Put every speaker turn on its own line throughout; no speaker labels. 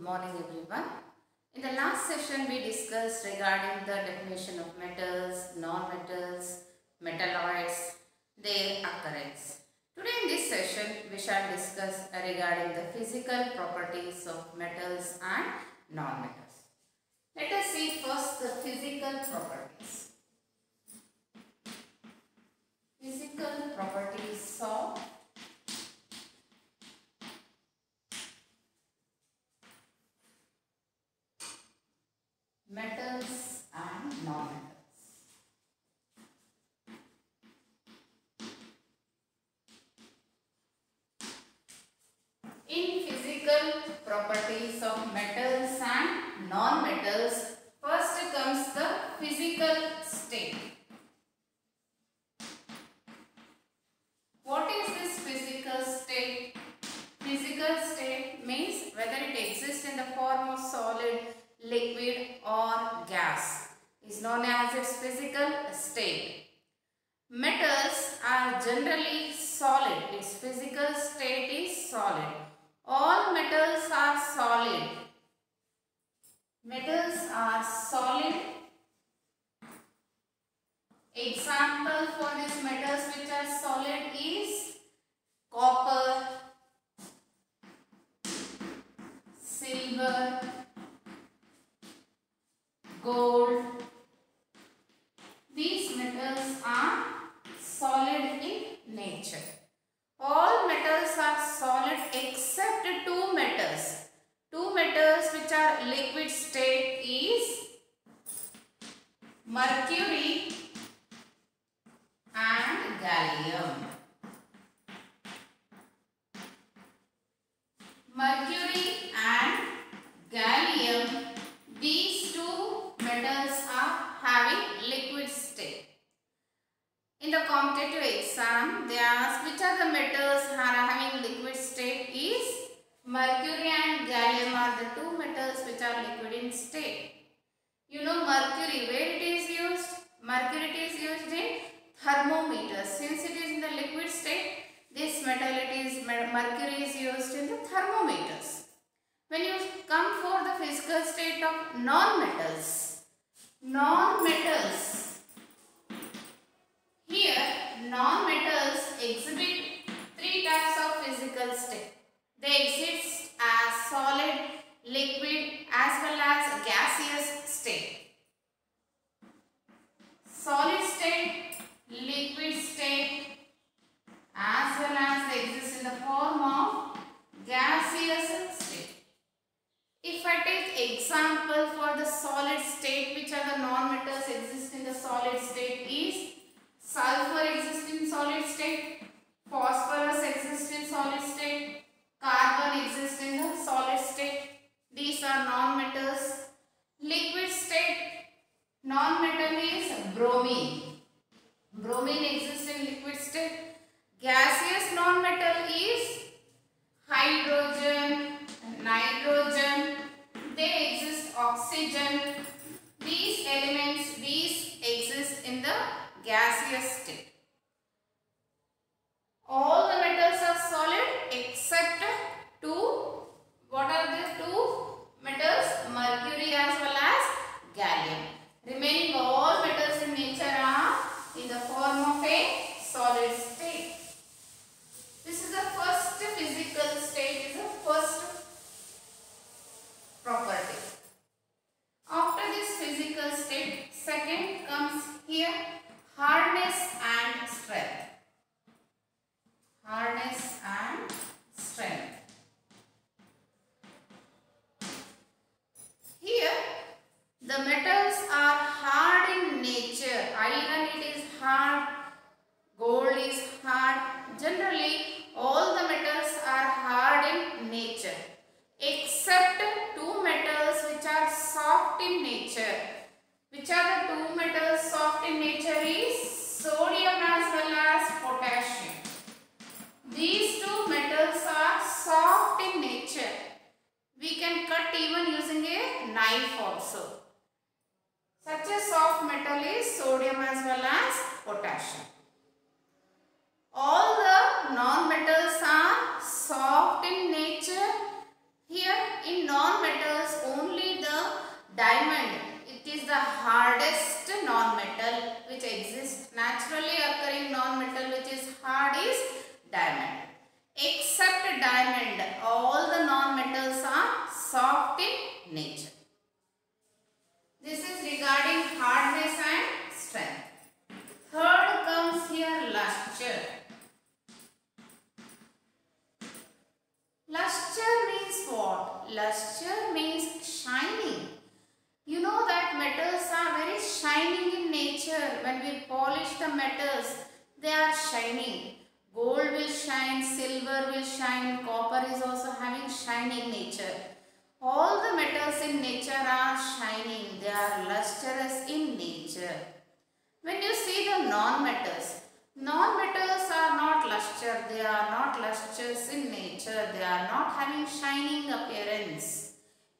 Good morning everyone. In the last session we discussed regarding the definition of metals, non-metals, metalloids, their occurrence. Today in this session we shall discuss regarding the physical properties of metals and non-metals. Let us see first the physical properties. Physical properties of metals and non-metals. In physical properties of metals and non-metals, first comes the physical state. What is this physical state? Physical state means whether it exists in the form of solid, liquid or gas is known as its physical state. Metals are generally solid. Its physical state is solid. All metals are solid. Are solid. Example for these metals which are solid is copper, silver, gold. These metals are solid in nature. All metals are solid except two metals. Two metals which are liquid state is mercury and gallium. Mercury and gallium, these two metals are having liquid state. In the competitive exam, they ask which are the metals are having liquid state is mercury and gallium are the two metals which are liquid in state. You know mercury, where it is used? Mercury is used in thermometers. Since it is in the liquid state, this metal it is mercury is used in the thermometers. When you come for the physical state of non-metals, non-metals, diamond, all the non-metals are soft in nature. Non-metals, non-metals are not luster. They are not lustrous in nature. They are not having shining appearance.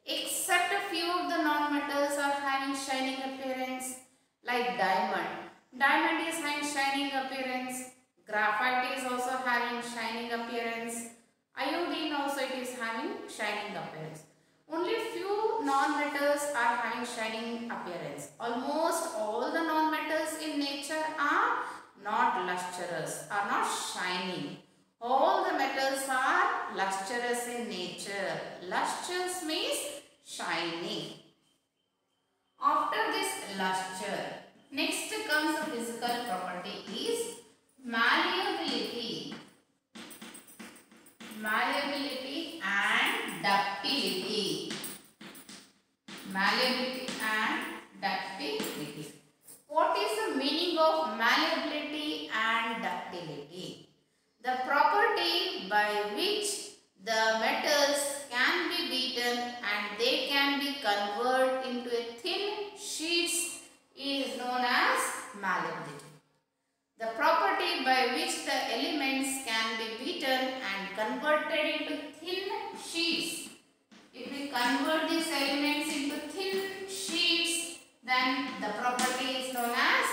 Except a few of the non-metals are having shining appearance like diamond. Diamond is having shining appearance. Graphite is also having shining appearance. Iodine also it is having shining appearance. Only few non-metals are having shining appearance. Almost all the non-metals in nature are not lustrous, are not shining. All the metals are lustrous in nature. Lustrous means shining. After this luster, next comes the physical property is malleability. Malleability and ductility. Malleability and ductility. What is the meaning of malleability and ductility? The property by which the metals can be beaten and they can be converted into a thin sheets is known as malleability. The property by which the elements can be beaten and converted into thin sheets. If we convert these elements into thin sheets, then the property is known as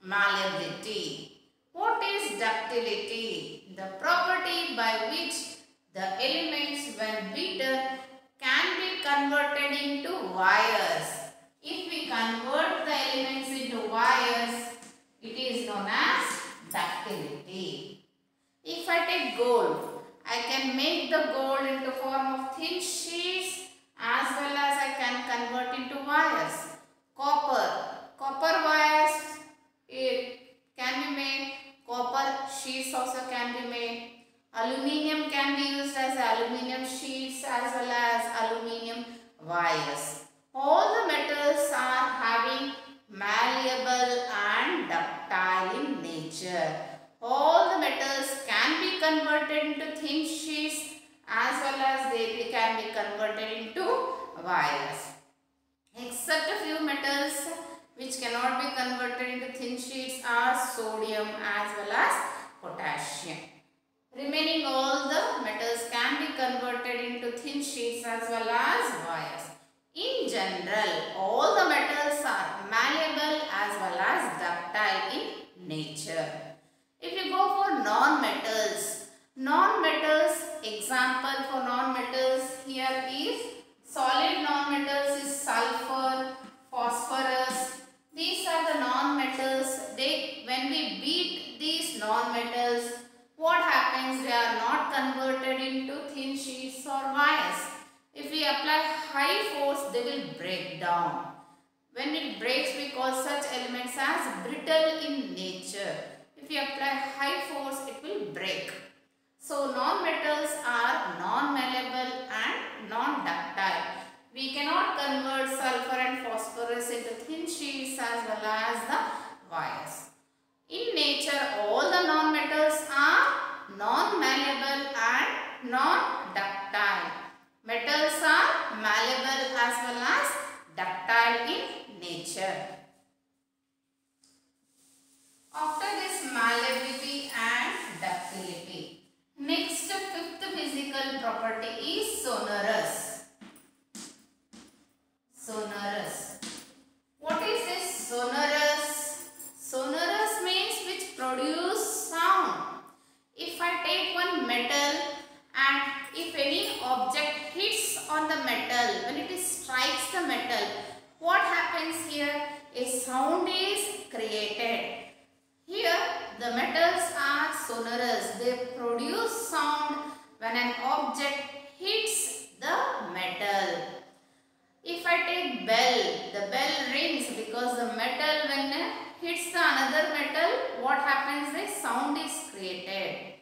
malleability. What is ductility? The property by which the elements when beaten can be converted into wires. If we convert the elements into wires, it is known as ductility. If I take gold, I can make the gold into form of thin sheets as well as I can convert into wires. Copper, copper wires it can be made, copper sheets also can be made. Aluminium can be used as aluminium sheets as well as aluminium wires. All the metals are having malleable and ductile in nature. All the metals can be converted into thin sheets as well as they can be converted into wires. Except a few metals which cannot be converted into thin sheets are sodium as well as potassium. Remaining all the metals can be converted into thin sheets as well as wires. In general, all the metals are malleable as well as ductile in nature. If you go for non-metals, non-metals, example for non-metals here is solid non-metals is sulfur, phosphorus. These are the non-metals. They, when we beat these non-metals, what happens? They are not converted into thin sheets or wires. If we apply high force, they will break down. When it breaks, we call such elements as brittle in nature. We apply high force, it will break. So, non-metals are non-malleable and non-ductile. We cannot convert sulfur and phosphorus into thin sheets as well as the wires. In nature, all the non-metals are non-malleable and non-ductile. Metals are malleable as well as ductile in nature. After this malleability and ductility, next fifth physical property is sonorous. Sonorous. What is this sonorous? Sonorous means which produce sound. If I take one metal and if any object hits on the metal, when it strikes the metal, what happens here? A sound is created. Here the metals are sonorous. They produce sound when an object hits the metal. If I take bell, the bell rings because the metal when it hits the another metal, what happens is sound is created.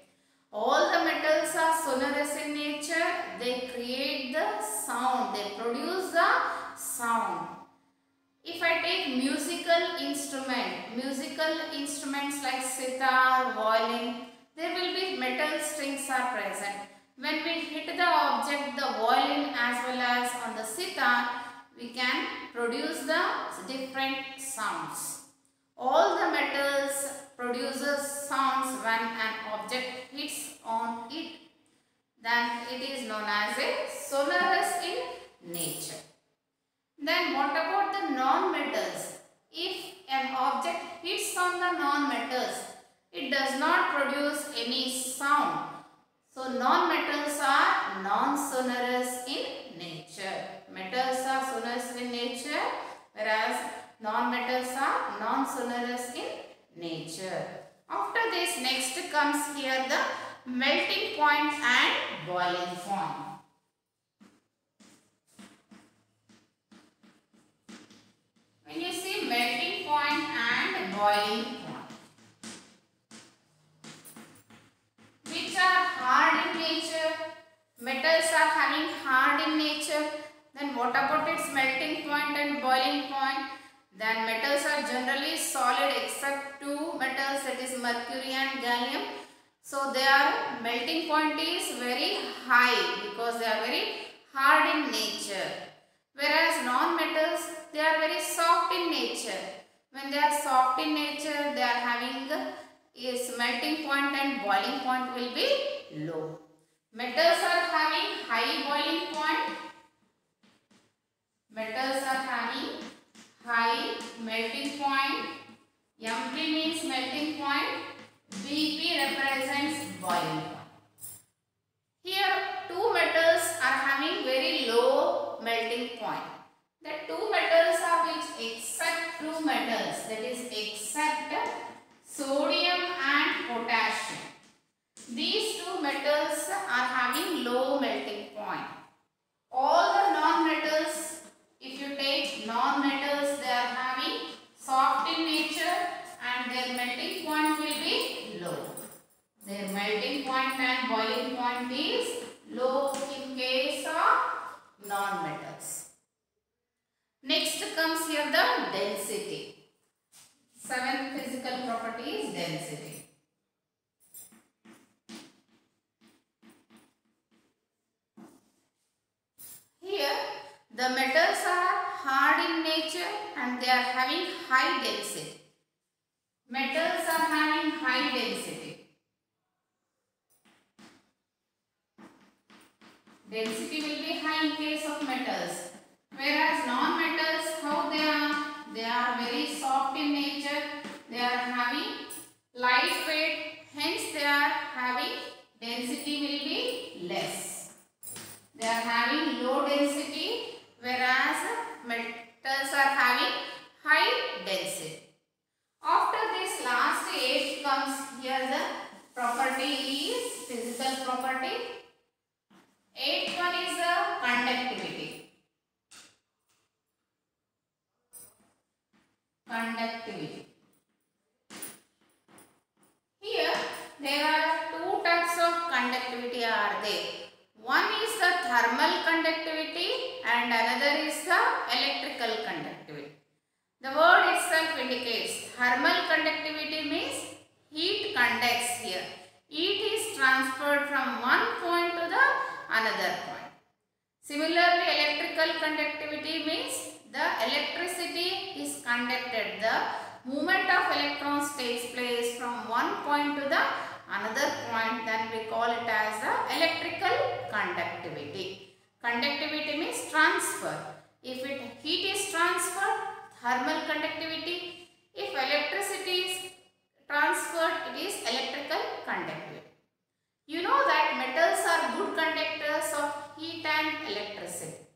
All the metals are sonorous in nature. They create the sound. They produce the sound. If I take musical instrument, musical instruments like sitar, violin, there will be metal strings are present. When we hit the object, the violin as well as on the sitar, we can produce the different sounds. All the metals produces sounds when an object hits on it. Then it is known as a sonorous in nature. Then what about the non-metals? If an object hits on the non-metals, it does not produce any sound. So non-metals are non-sonorous in nature. Metals are sonorous in nature whereas non-metals are non-sonorous in nature. After this next comes here the melting point and boiling point. When you see melting point and boiling point, which are hard in nature, metals are having hard in nature, then what about its melting point and boiling point? Then metals are generally solid except two metals that is mercury and gallium. So their melting point is very high because they are very hard in nature. Whereas non-metals, they are very soft in nature. When they are soft in nature, they are having is melting point and boiling point will be low. Metals are having high boiling point. Metals are having high melting point. MP means melting point. BP represents boiling point. Here two metals are having very low melting point. The two metals are which except two metals that is except sodium and potassium. These two metals are having low melting point. All the non-metals, if you take non-metals, they are having soft in nature and their melting point will be low. Their melting point and boiling point is low in case of non-metals. Next comes here the density. Seventh physical property is density. Here the metals are hard in nature and they are having high density. Metals are having high density. Density will be high in case of metals. Whereas non-metals, how they are? They are very soft in nature. They are having light weight. Hence, they are having density will be less. They are having low density. Whereas metals are having high density. After this last eight comes here the property is physical property. Eighth one is the conductivity. Conductivity. Here there are two types of conductivity are there. One is the thermal conductivity and another is the electrical conductivity. The word itself indicates thermal conductivity means heat conducts here. Heat is transferred from one point to the another point. Similarly, electrical conductivity means the electricity is conducted. The movement of electrons takes place from one point to the another point. Then we call it as the electrical conductivity. Conductivity means transfer. If it heat is transferred, thermal conductivity. If electricity is transferred, it is electrical conductivity. You know that metals are good conductors of heat and electricity.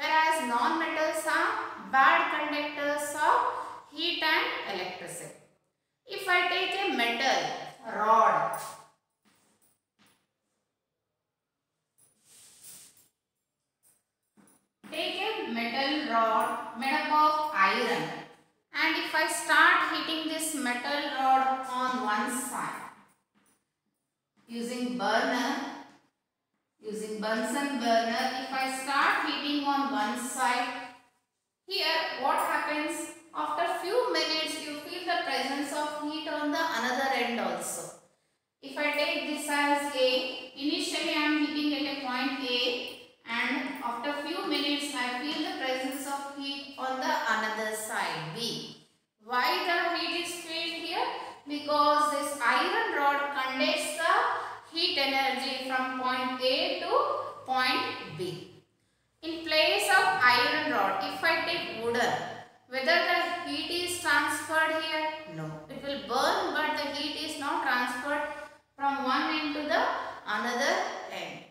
Whereas non-metals are bad conductors of heat and electricity. If I take a metal rod, take a metal rod made up of iron and if I start heating this metal rod on one side using burner using Bunsen burner if I start heating on one side here what happens? After few minutes you feel the presence of heat on the another end also. If I take this as A initially I am heating at a point A and after few minutes I feel the presence of heat on the another side B. Why the heat is felt here? Because this iron rod conducts the heat energy from point A to point B. In place of iron rod, if I take wooden, whether the heat is transferred here? No. It will burn but the heat is not transferred from one end to the another end.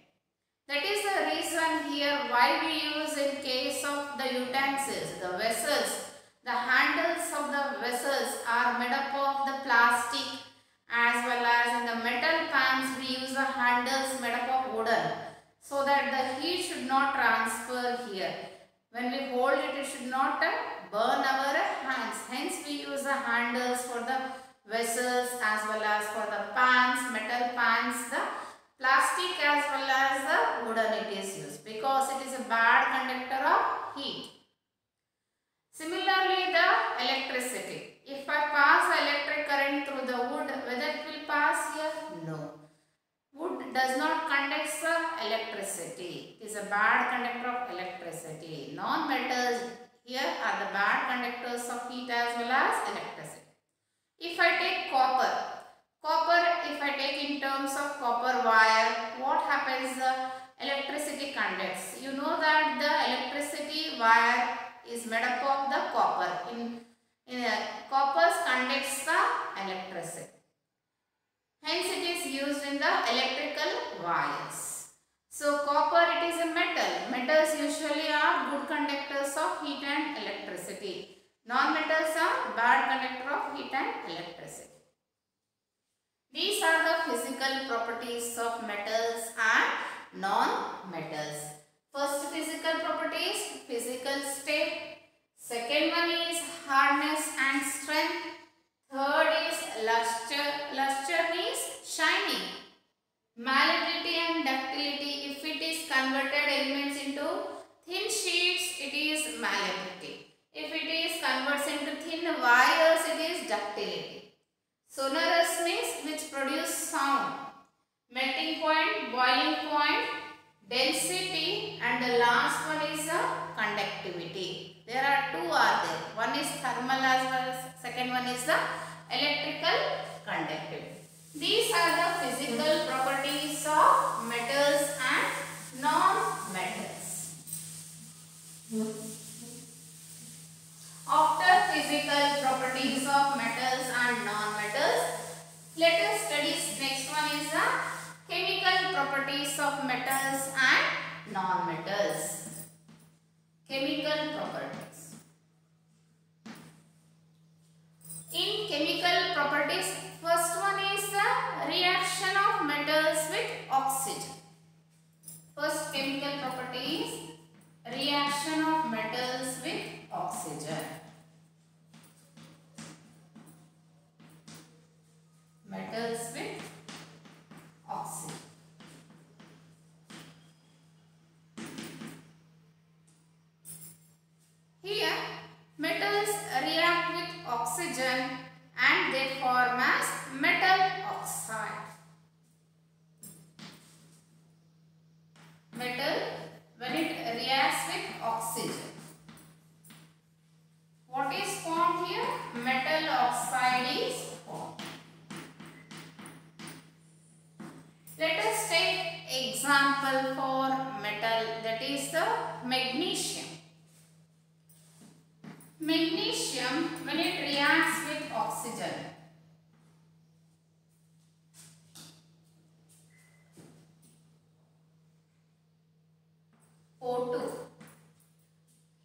That is the reason here why we use in case of the utensils, the vessels. The handles of the vessels are made up of the plastic as well as in the metal pans we use the handles made up of wooden so that the heat should not transfer here. When we hold it, it should not uh, burn our hands. Hence we use the handles for the vessels as well as for the pans, metal pans, the plastic as well as the wooden it is used because it is a bad conductor of heat. Similarly, the electricity. If I pass electric current through the wood, whether it will pass here? No. Wood does not conduct the electricity. It is a bad conductor of electricity. Non-metals here are the bad conductors of heat as well as electricity. If I take copper, copper if I take in terms of copper wire, what happens? The electricity conducts. You know that the electricity wire is made up of the copper. In copper conducts the electricity. Hence it is used in the electrical wires. So copper it is a metal. Metals usually are good conductors of heat and electricity. Non-metals are bad conductor of heat and electricity. These are the physical properties of metals and non-metals. First physical properties, physical state, Second one is hardness and strength. Third is luster. Luster means shining. Malleability and ductility. If it is converted elements into thin sheets, it is malleability. If it is converts into thin wires, it is ductility. Sonorous means which produce sound. Melting point, boiling point, density and the last one is a conductivity. There are two are there. One is thermal as well as second one is the electrical conductivity. These are the physical hmm. properties of metals and non-metals. After physical properties of metals and non-metals, let us study next one is the chemical properties of metals and non-metals. Chemical properties. In chemical properties, first one is the reaction of metals with oxygen. First chemical property is reaction of metals with oxygen. Metals with oxygen. Here, metals react with oxygen and they form as metal oxide. Metal when it reacts with oxygen. What is formed here? Metal oxide is formed. Let us take example for metal that is the magnesium when it reacts with oxygen O2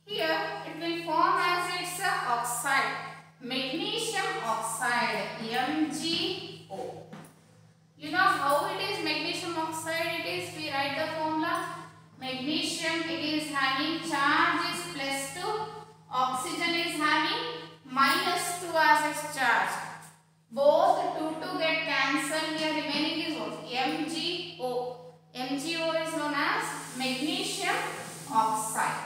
here it will form as its oxide magnesium oxide MgO you know how it is magnesium oxide it is we write the formula magnesium it is having charge is plus 2 oxygen is having minus 2 as its charge. Both 2 to get cancelled here remaining is what? MgO. MgO is known as magnesium oxide.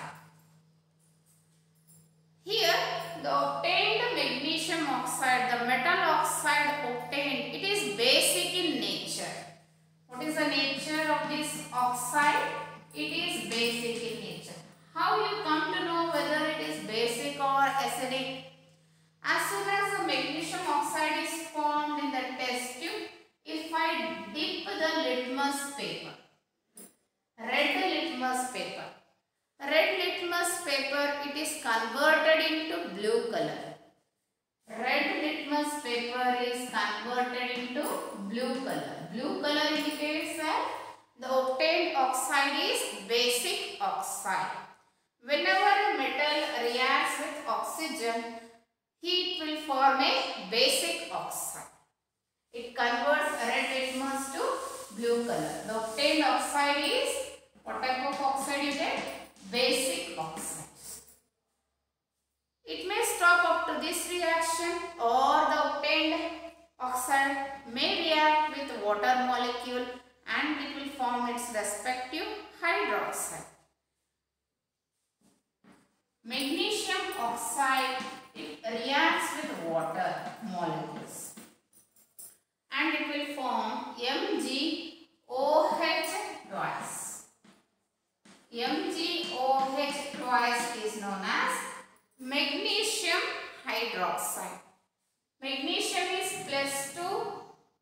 Here the obtained magnesium oxide, the metal oxide obtained, it is basic in nature. What is the nature of this oxide? It is basic in nature. How you come to know whether it is basic or acidic? As soon as the magnesium oxide is formed in the test tube, if I dip the litmus paper, red litmus paper, red litmus paper, it is converted into blue color. Red litmus paper is converted into blue color. Blue color indicates that the obtained oxide is basic oxide. Whenever a metal reacts with oxygen, heat will form a basic oxide. It converts red litmus to blue color. The obtained oxide is, what type of oxide you get? Basic oxide. It may stop up to this reaction or the obtained oxide may react with water molecule and it will form its respective hydroxide. Magnesium oxide it reacts with water molecules and it will form MgOH twice. MgOH twice is known as magnesium hydroxide. Magnesium is plus 2,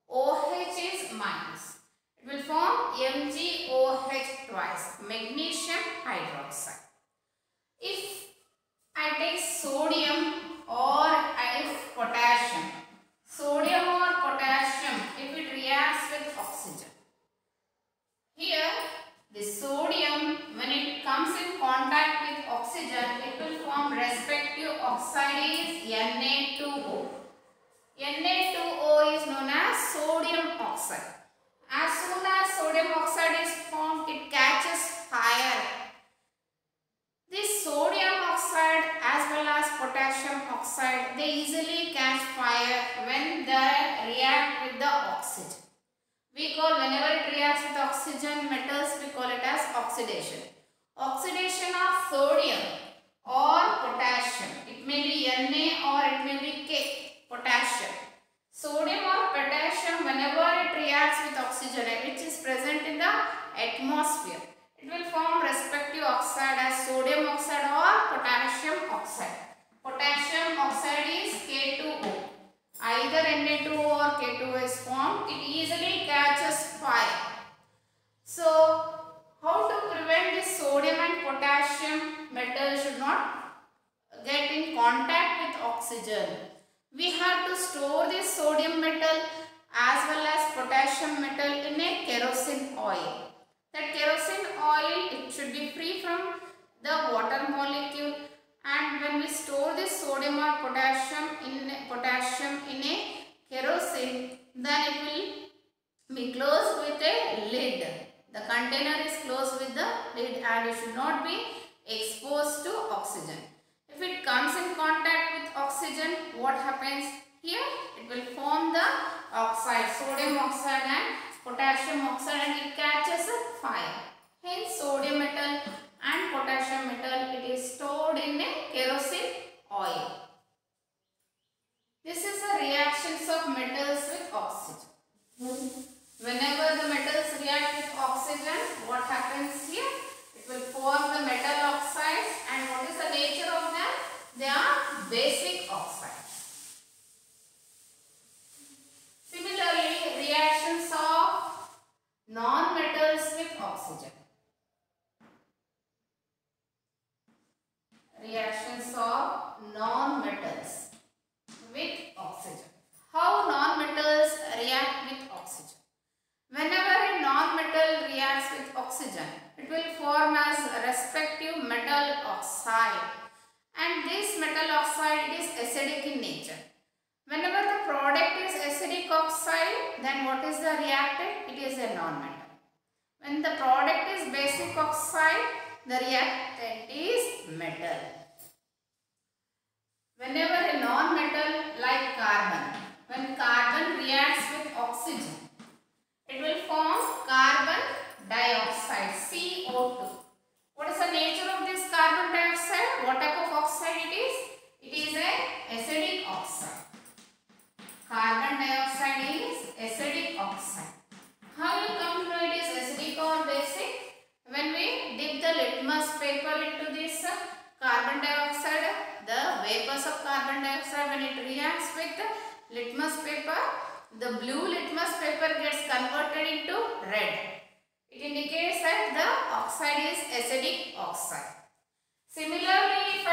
OH is minus. It will form MgOH twice, magnesium hydroxide. If I take sodium or if potassium, sodium or potassium, if it reacts with oxygen. Here, the sodium, when it comes in contact with oxygen, it will form respective oxide is Na2O. Na2O is known as sodium oxide. As soon as sodium oxide is formed, it catches fire. This sodium oxide as well as potassium oxide, they easily catch fire when they react with the oxygen. We call whenever it reacts with oxygen metals, we call it as oxidation. Oxidation of sodium or potassium. It may be Na or it may be K, potassium. Sodium or potassium, whenever it reacts with oxygen, which is present in the atmosphere, it will form respective oxide as sodium oxide or potassium oxide. Potassium oxide is K2O. Either Na2O or K2O is formed, it easily catches fire. So, how to prevent this sodium and potassium metal should not get in contact with oxygen? We have to store this sodium metal as well as potassium metal in a kerosene oil. That kerosene oil, it should be free from the water molecule and when we store this sodium or potassium in potassium in a kerosene, then it will be closed with a lid. The container is closed with the lid and it should not be exposed to oxygen. If it comes in contact with oxygen, what happens? Here it will form the oxide, sodium oxide and potassium oxide and it catches a fire. Hence sodium metal and potassium metal it is stored in a kerosene oil. This is the reactions of metals with oxygen. Whenever the metals react with oxygen, what happens here? Will form the metal oxides and what is the nature of them? They are basic oxides. Similarly, reactions of non-metals with oxygen.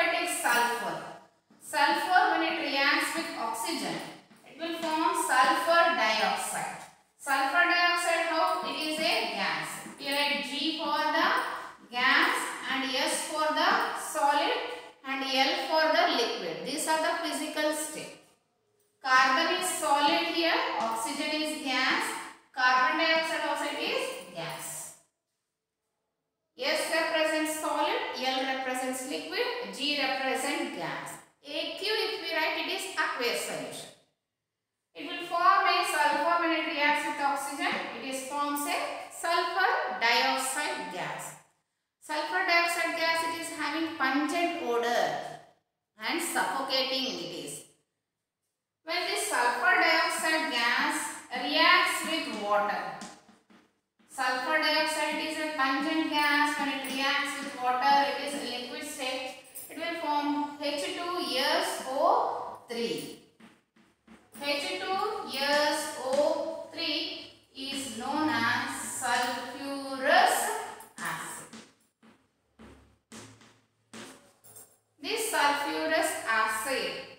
I take sulfur. Sulfur when it reacts with oxygen, it will form sulfur dioxide. Sulfur dioxide how? It is a gas. You write G for the gas and S for the solid and L for the liquid. These are the physical state. Carbon is solid here, oxygen is gas, carbon dioxide also is gas. S represents solid L represents liquid, G represents gas. AQ if we write it is aqueous solution. It will form a sulfur when it reacts with oxygen. It is forms a sulfur dioxide gas. Sulfur dioxide gas it is having pungent odor and suffocating it is. When this sulfur dioxide gas reacts with water Sulfur dioxide is a pungent gas. When it reacts with water, it is a liquid state. It will form H2SO3. H2SO3 is known as sulfurous acid. This sulfurous acid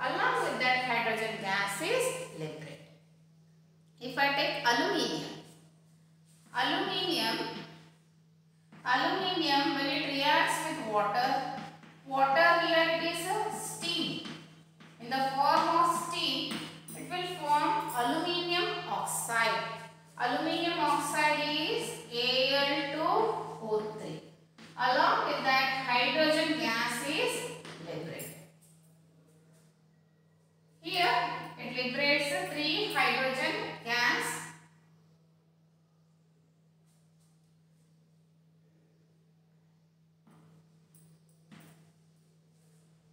Along with that hydrogen gas is liquid. If I take aluminium, aluminium, aluminium when it reacts with water, water is a steam. In the form of steam, it will form aluminium oxide. Aluminium oxide is Al2O3. Along with that hydrogen gas is Here it liberates three hydrogen gas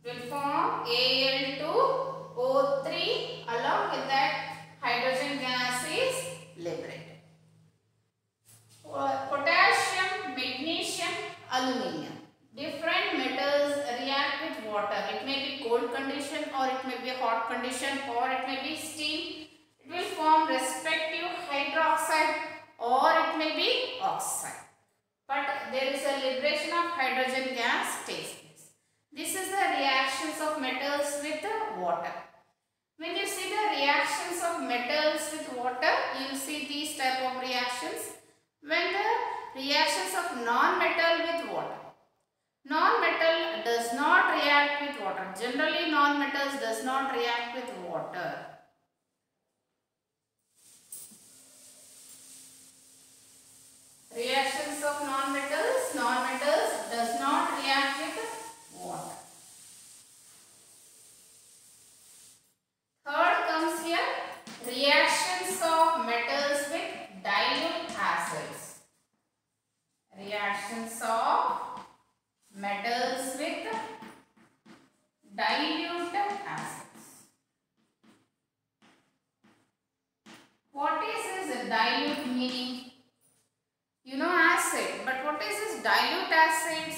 will form Al2O3 along with that hydrogen gas is liberated. Potassium, magnesium, aluminium. Different metals react with water. It may be cold condition or it may be hot condition or it may be steam. It will form respective hydroxide or it may be oxide. But there is a liberation of hydrogen gas takes place. This is the reactions of metals with the water. When you see the reactions of metals with water, you see these type of reactions. When the reactions of non-metal with water. Non-metal does not react with water. Generally, non-metals does not react with water. Reactions of non-metals. Non-metals does not react with water. Third comes here reactions of metals with dilute acids. Reactions of metals with dilute acids. What is this dilute meaning? You know acid, but what is this dilute acids?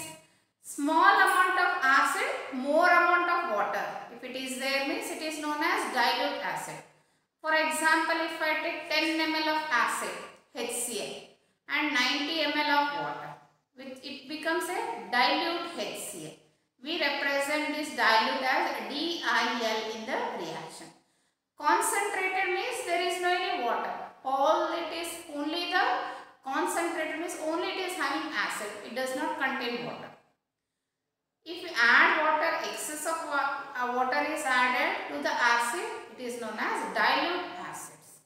Small amount of acid, more amount of water. If it is there means it is known as dilute acid. For example, if I take 10 ml of acid, HCl and 90 ml of water, it becomes a dilute HCl. We represent this dilute as DIL in the reaction. Concentrated means there is no any water. All it is only the concentrated means only it is having acid. It does not contain water. If we add water, excess of uh, water is added to the acid, it is known as dilute acids.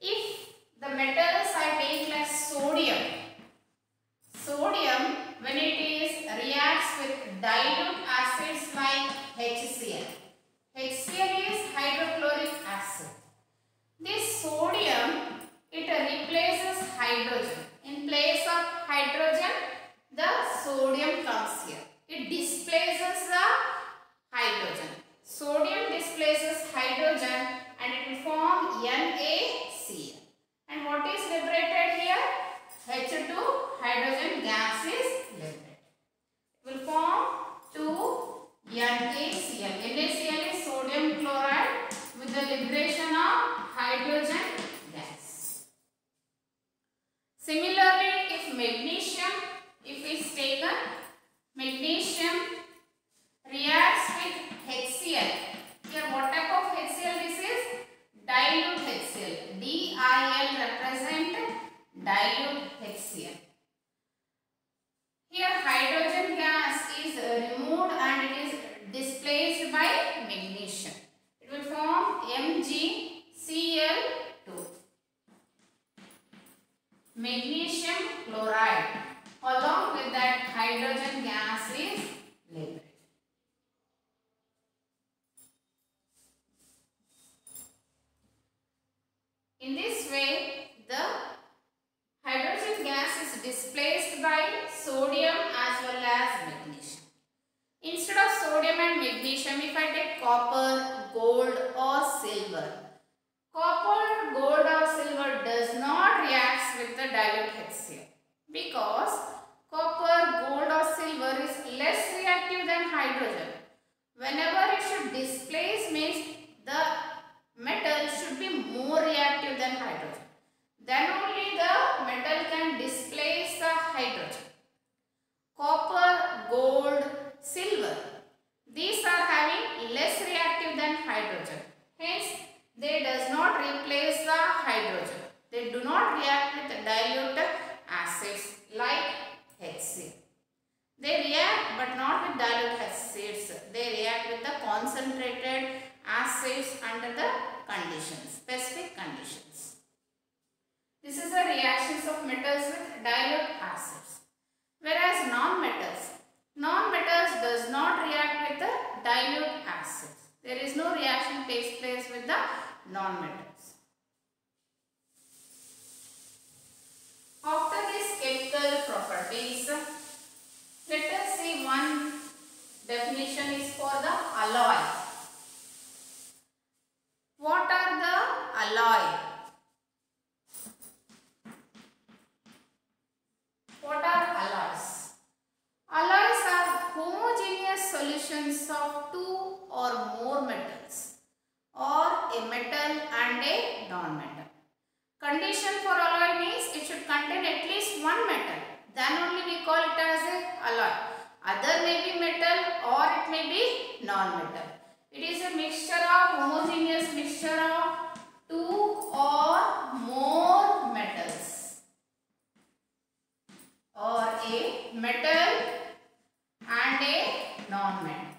If the metals I take like sodium, sodium when it is reacts with dilute acids like HCl. HCl is hydrochloric acid. This sodium, it replaces hydrogen. In place of hydrogen, the sodium comes here. It displaces the hydrogen. Sodium displaces hydrogen and it will form NaCl. And what is liberated here? H2 hydrogen gas is liberated. It will form 2 NaCl. NaCl is sodium chloride with the liberation of hydrogen gas. Similarly, if magnesium, if is taken, magnesium reacts with HCl. Here what type of HCl this is? Dilute HCl. DIL represent dilute HCl. Here hydrogen gas is uh, removed and it is displaced by magnesium. It will form MgCl2. Magnesium chloride. Along with that hydrogen gas is liberated. In this way, the hydrogen gas is displaced by sodium as well as magnesium. Instead of sodium and magnesium, if I take copper, gold or silver, copper, gold or silver does not react with the dilute HCl because copper, gold or silver is less reactive than hydrogen. Whenever it should displace means the metal should be more reactive than hydrogen. Then only the metal can displace the hydrogen. Copper, gold, silver. These are having less reactive than hydrogen. Hence, they does not replace the hydrogen. They do not react with dilute acids like HCl. They react but not with dilute acids. They react with the concentrated acids under the conditions, specific conditions. This is the reactions of metals with dilute acids. Whereas non-metals, non-metals does not react with the dilute acids. There is no reaction takes place with the non-metals. After these chemical properties, let us see one definition is for the alloy. What are the alloy? What are alloys? Alloys are homogeneous solutions of two or more metals or a metal and a non-metal. Condition for alloy means it should contain at least one metal. Then only we call it as a alloy. Other may be metal or it may be non-metal. It is a mixture of homogeneous mixture of two or more metals or a metal and a non-metal.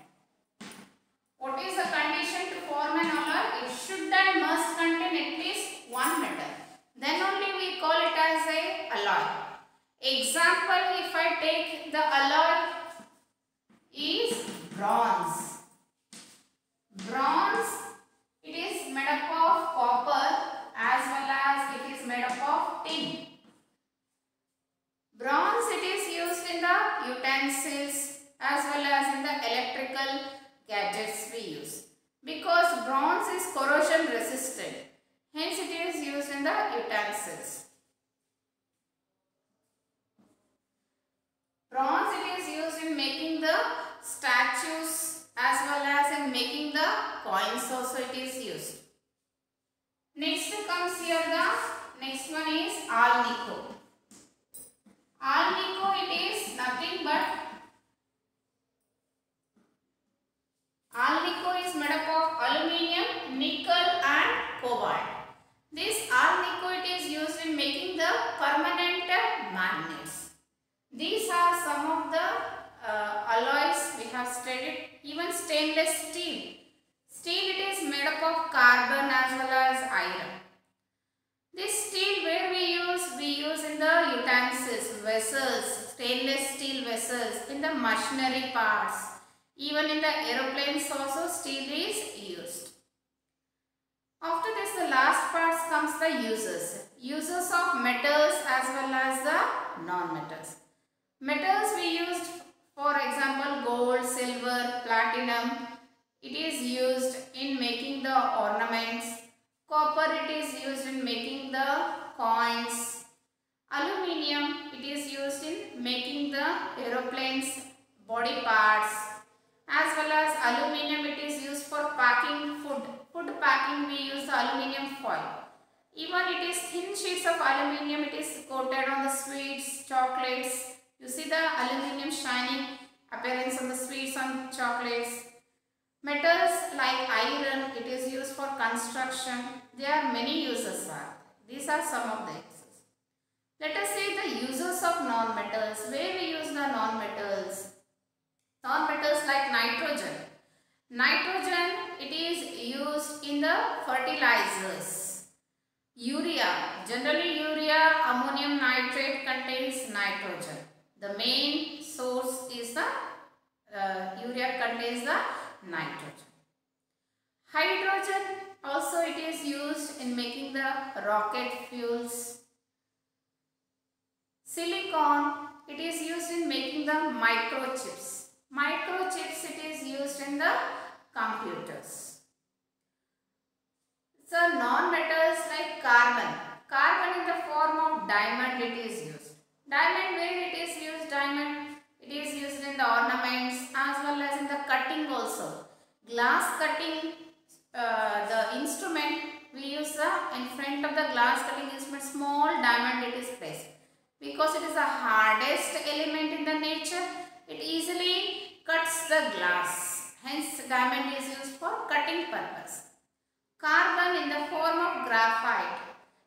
What is the condition to vessels, stainless steel vessels, in the machinery parts. Even in the aeroplanes also steel is used. After this the last parts comes the uses. Uses of metals as well as the non-metals. Metals we used for example gold, silver, platinum. It is used in making the ornaments. Copper it is used in making the coins. Aluminium it is used in making the aeroplanes body parts. As well as aluminium it is used for packing food. Food packing we use the aluminium foil. Even it is thin sheets of aluminium it is coated on the sweets, chocolates. You see the aluminium shining appearance on the sweets and chocolates. Metals like iron, it is used for construction. There are many uses. These are some of the uses. Let us see the uses of non-metals. Where we use the non-metals? Non-metals like nitrogen. Nitrogen, it is used in the fertilizers. Urea, generally urea, ammonium nitrate contains nitrogen. The main source is the uh, urea contains the nitrogen. Hydrogen also it is used in making the rocket fuels. Silicon it is used in making the microchips. Microchips it is used in the computers. So non-metals like carbon. Carbon in the form of diamond it is used. Diamond where it is used diamond? It is used in the ornaments as well as in the cutting also. Glass cutting uh, the instrument we use the in front of the glass cutting instrument small diamond it is placed. Because it is the hardest element in the nature, it easily cuts the glass. Hence diamond is used for cutting purpose. Carbon in the form of graphite.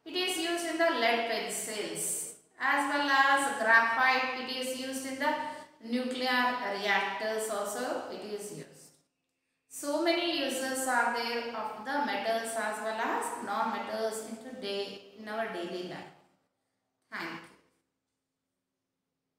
It is used in the lead pencils as well as graphite it is used in the nuclear reactors also it is used. So many uses are there of the metals as well as non-metals in today in our daily life. Thank you.